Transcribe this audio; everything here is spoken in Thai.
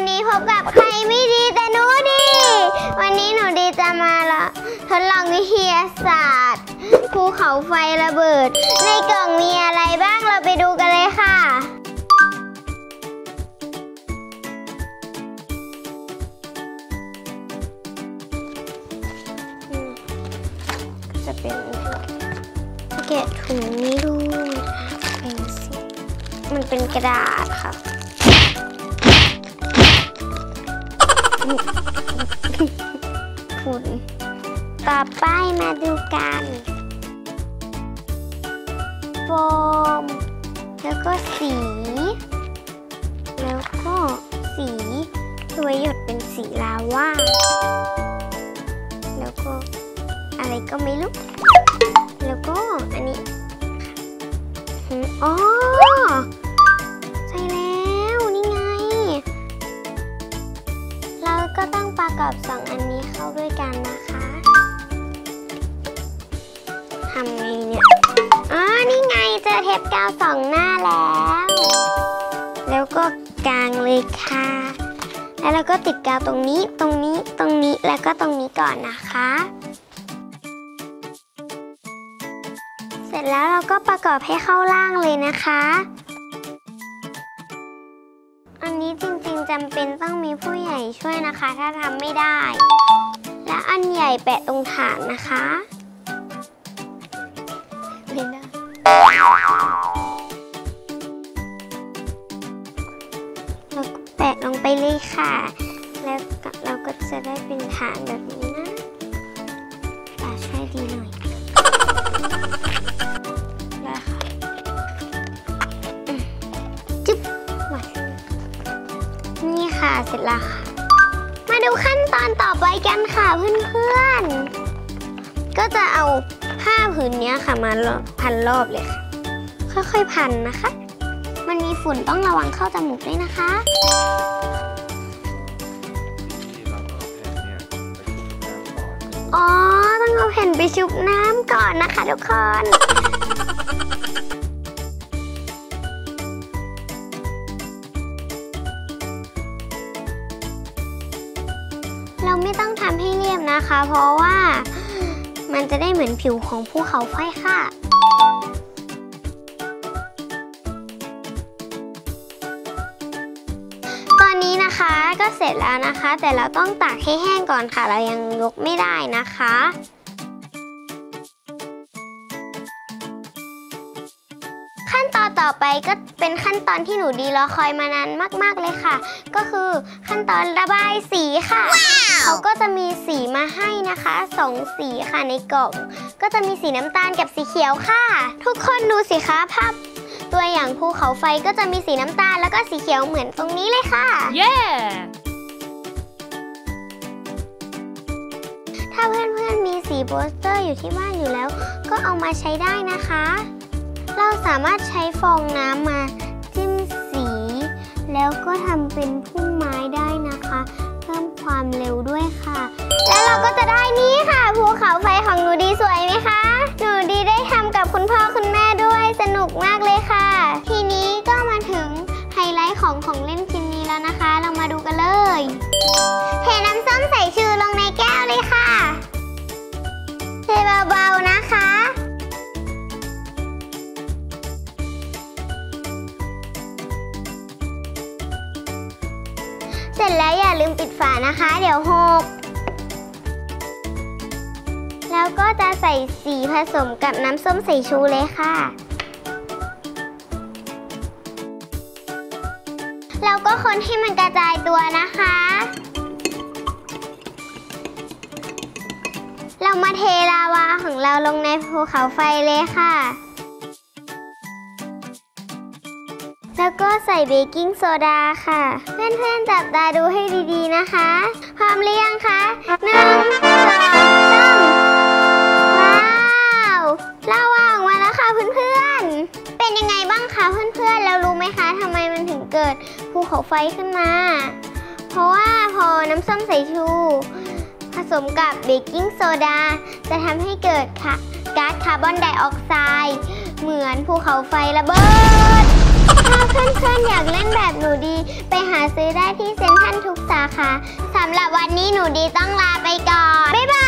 วันนี้พบกับใครไม่ดีแต่หนูดี วันนี้หนูดีจะมาละทดลองวิทยาศาสตร์ภูเขาไฟระเบิด ในกล่องมีอะไรบ้างเราไปดูกันเลยค่ะ จะเป็นแกะถุงนี้ดูเป็นสิมันเป็นกระดาษค่ะ ฝุ่นต่อไปมาดูกันโฟม แล้วก็สี แล้วก็สีตัวหยดเป็นสีลาว่า แล้วก็อะไรก็ไม่รู้ แล้วก็อันนี้อ๋อ กอบสองอันนี้เข้าด้วยกันนะคะทำไงเนี่ยอ๋อนี่ไงเจอเทปกาวสองหน้าแล้ว แล้วก็กางเลยค่ะ แล้วเราก็ติดกาวตรงนี้ตรงนี้ตรงนี้แล้วก็ตรงนี้ก่อนนะคะ เสร็จแล้วเราก็ประกอบให้เข้าร่างเลยนะคะ นี้จริงๆจำเป็นต้องมีผู้ใหญ่ช่วยนะคะ ถ้าทำไม่ได้ และอันใหญ่แปะตรงฐานนะคะไม่ได้เราแปะลงไปเลยค่ะ แล้วเราก็จะได้เป็นฐานแบบนี้นะตาช่วยดีหน่อย ค่ะเสร็จแล้วค่ะ มาดูขั้นตอนต่อไปกันค่ะเพื่อนๆ ก็จะเอาผ้าผืนนี้ค่ะมาพันรอบเลยค่ะ ค่อยๆพันนะคะ มันมีฝุ่นต้องระวังเข้าจมูกด้วยนะคะอ๋อ ต้องเอาแผ่นไปชุบน้ำก่อนนะคะทุกคน ไม่ต้องทำให้เรียบนะคะ เพราะว่ามันจะได้เหมือนผิวของภูเขาไฟค่ะ ตอนนี้นะคะก็เสร็จแล้วนะคะ แต่เราต้องตากให้แห้งก่อนค่ะ เรายังยกไม่ได้นะคะ ตอนต่อไปก็เป็นขั้นตอนที่หนูดีรอคอยมานานมาก ๆเลยค่ะ ก็คือขั้นตอนระบายสีค่ะ เขาก็จะมีสีมาให้นะคะสองสีค่ะในกล่อง ก็จะมีสีน้ำตาลกับสีเขียวค่ะ ทุกคนดูสิคะภาพตัวอย่างภูเขาไฟก็จะมีสีน้ำตาลแล้วก็สีเขียวเหมือนตรงนี้เลยค่ะ Yeah! ถ้าเพื่อนๆมีสีโปสเตอร์อยู่ที่บ้านอยู่แล้ว ก็เอามาใช้ได้นะคะ เราสามารถใช้ฟองน้ำมาจิ้มสี แล้วก็ทำเป็นพุ่มไม้ได้นะคะ เพิ่มความเร็วด้วยค่ะ แล้วเราก็จะได้นี้ค่ะ เสร็จแล้วอย่าลืมปิดฝานะคะ เดี๋ยวหก แล้วก็จะใส่สีผสมกับน้ำส้มสายชูเลยค่ะ แล้วก็คนให้มันกระจายตัวนะคะ เรามาเทลาวาของเราลงในภูเขาไฟเลยค่ะ แล้วก็ใส่เบกกิ้งโซดาค่ะ เพื่อนๆจับตาดูให้ดีๆนะคะ พร้อมหรือยังคะหนึ่งสองสามว้าวลาวาออกมาแล้วค่ะเพื่อนๆ เป็นยังไงบ้างคะเพื่อนๆ แล้วรู้ไหมคะทำไมมันถึงเกิดภูเขาไฟขึ้นมา เพราะว่าพอน้ำส้มสายชู ผสมกับเบกกิ้งโซดา จะทำให้เกิดค่ะก๊าซคาร์บอนไดออกไซด์ด์เหมือนภูเขาไฟระเบิด ถ้าเพื่อนๆอยากเล่นแบบหนูดี ไปหาซื้อได้ที่เซ็นทรัลทุกสาขาสำหรับวันนี้หนูดีต้องลาไปก่อน บ๊ายบาย